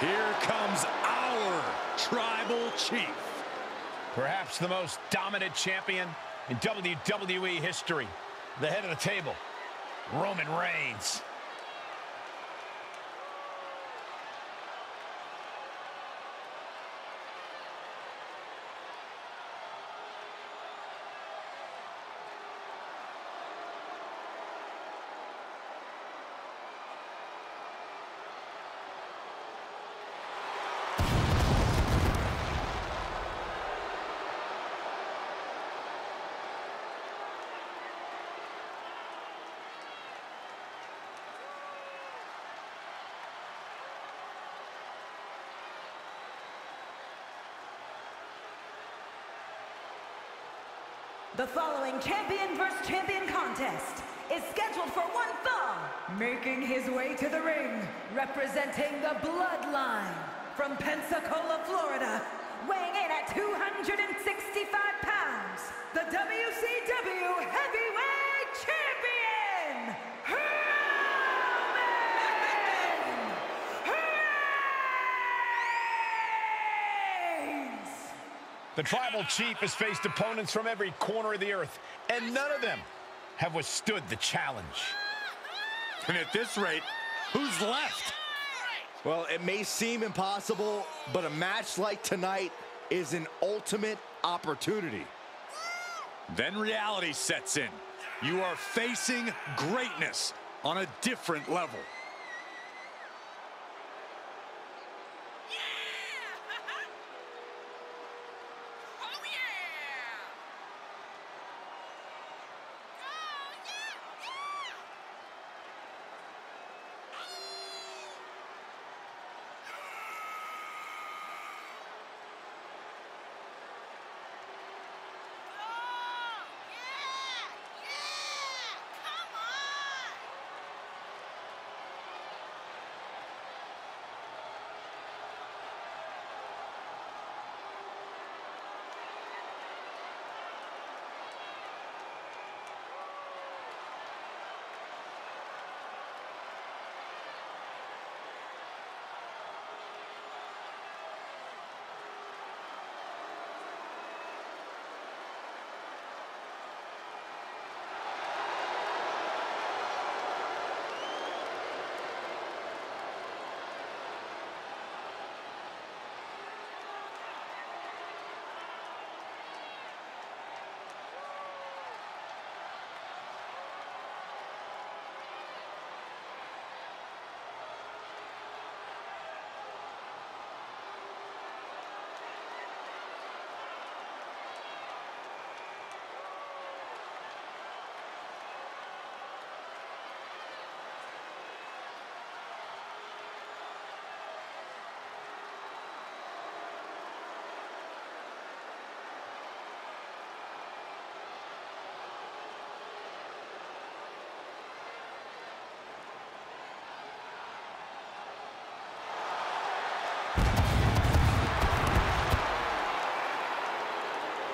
Here comes our Tribal Chief. Perhaps the most dominant champion in WWE history. The head of the table, Roman Reigns. The following champion vs. champion contest is scheduled for one fall. Making his way to the ring, representing the Bloodline from Pensacola, Florida, weighing in at 265 pounds, the WCW Heavyweight Champion, Roman Reigns! The Tribal Chief has faced opponents from every corner of the earth, and none of them have withstood the challenge. And at this rate, who's left? Well, it may seem impossible, but a match like tonight is an ultimate opportunity. Then reality sets in. You are facing greatness on a different level.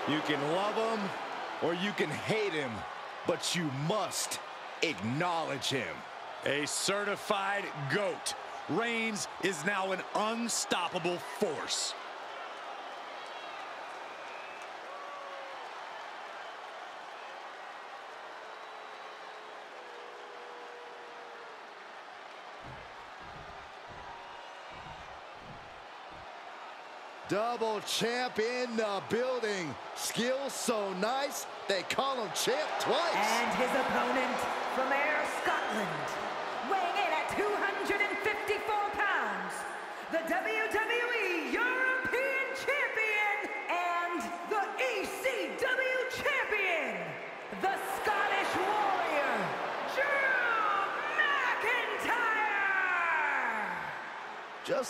You can love him or you can hate him, but you must acknowledge him. A certified GOAT. Reigns is now an unstoppable force. Double champ in the building. Skills so nice, they call him champ twice. And his opponent from Ayr, Scotland,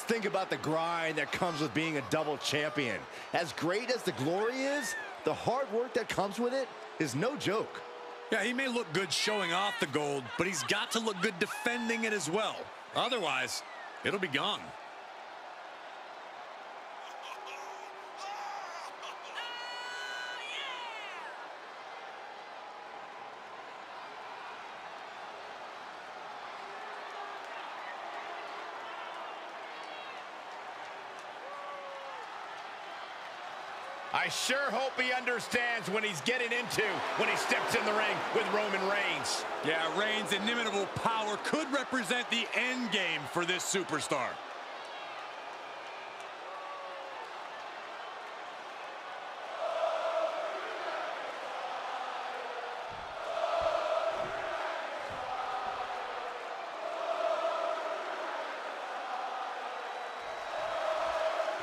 think about the grind that comes with being a double champion. As great as the glory is, the hard work that comes with it is no joke. Yeah, he may look good showing off the gold, but he's got to look good defending it as well. Otherwise, it'll be gone. I sure hope he understands when he's getting into when he steps in the ring with Roman Reigns. Yeah, Reigns' inimitable power could represent the end game for this superstar.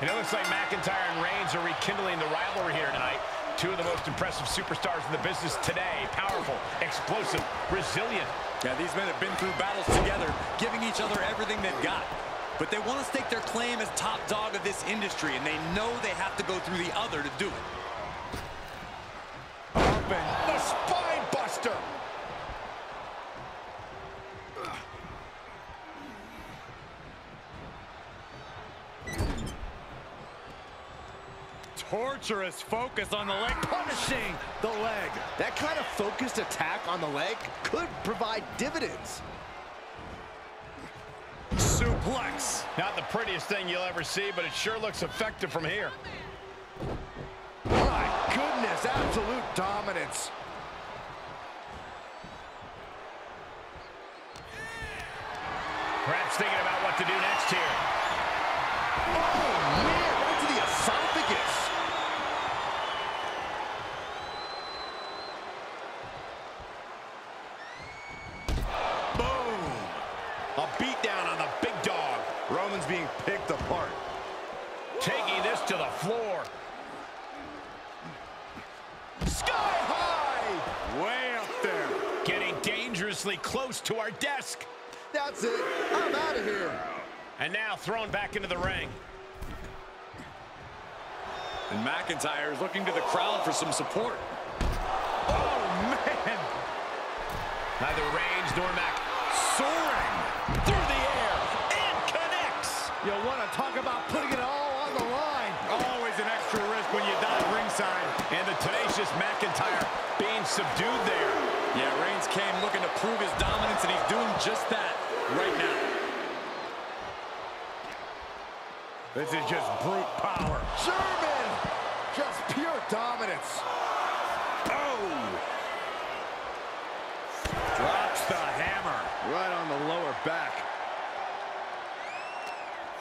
And it looks like McIntyre and Reigns are rekindling the rivalry here tonight. Two of the most impressive superstars in the business today. Powerful, explosive, resilient. Yeah, these men have been through battles together, giving each other everything they've got. But they want to stake their claim as top dog of this industry, and they know they have to go through the other to do it. Up and the spine buster. Torturous focus on the leg, punishing the leg. That kind of focused attack on the leg could provide dividends. Suplex. Not the prettiest thing you'll ever see, but it sure looks effective from here. My goodness, absolute dominance. Perhaps thinking about what to do next here. Oh, man, right to the esophagus. Boom. A beatdown on the big dog. Roman's being picked apart. Taking this to the floor. Sky high. Way up there. Getting dangerously close to our desk. That's it. I'm out of here. And now thrown back into the ring. And McIntyre is looking to the crowd for some support. Oh, man. Neither Reigns nor Mac Soaring. through talk about putting it all on the line. Always an extra risk when you dive ringside. And the tenacious McIntyre being subdued there. Yeah, Reigns came looking to prove his dominance, and he's doing just that right now. This is just brute power. German. Just pure dominance. Oh! Drops the hammer. Right on the lower back.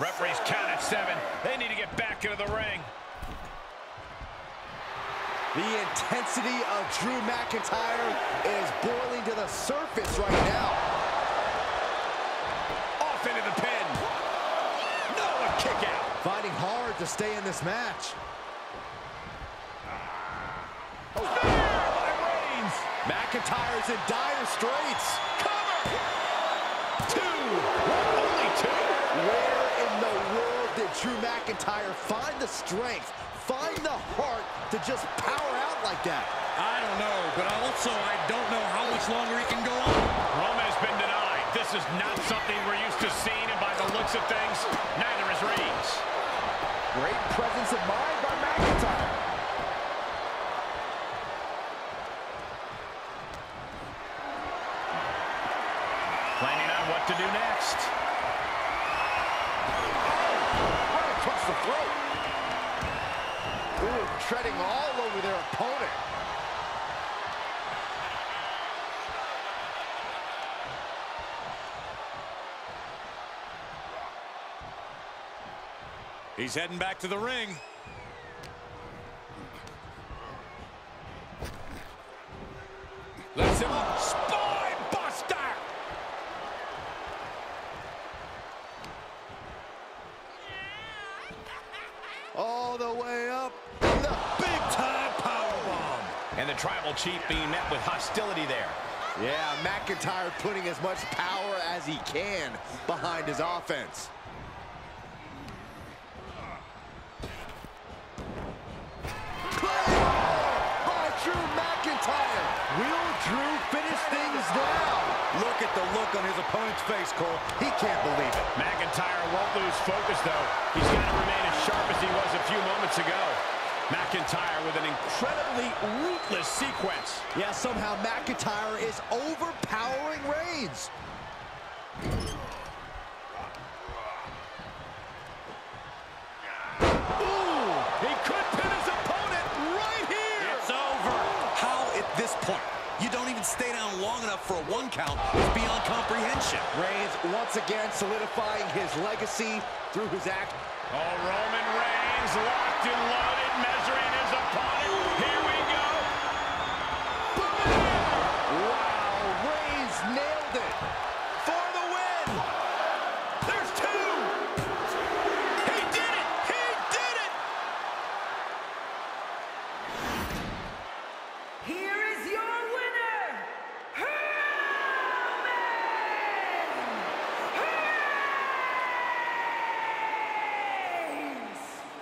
Referees count at seven. They need to get back into the ring. The intensity of Drew McIntyre is boiling to the surface right now. Off into the pin. No, a kick out. Fighting hard to stay in this match. By Reigns. McIntyre's in dire straits. Cover. Two. Only two. Where in the world did Drew McIntyre find the strength, find the heart to just power out like that? I don't know, but also I don't know how much longer he can go on. Roman has been denied. This is not something we're used to seeing, and by the looks of things, neither is Reigns. Great presence of mind by McIntyre. Planning on what to do next. He's heading back to the ring. Let's him spine buster. All the way up. The Big time power bomb. And the tribal chief being met with hostility there. Yeah, McIntyre putting as much power as he can behind his offense. Now? Look at the look on his opponent's face, Cole. He can't believe it. McIntyre won't lose focus, though. He's got to remain as sharp as he was a few moments ago. McIntyre with an incredibly ruthless sequence. Yeah, somehow McIntyre is overpowering Reigns. Ooh, he could pin his opponent. stay down enough for a one count is beyond comprehension. Reigns once again solidifying his legacy through his act. Oh, Roman Reigns locked and loaded, measuring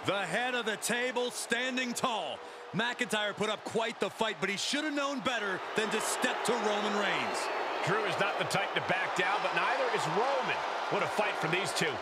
The head of the table standing tall. McIntyre put up quite the fight, but he should have known better than to step to Roman Reigns. Drew is not the type to back down, but neither is Roman. What a fight from these two.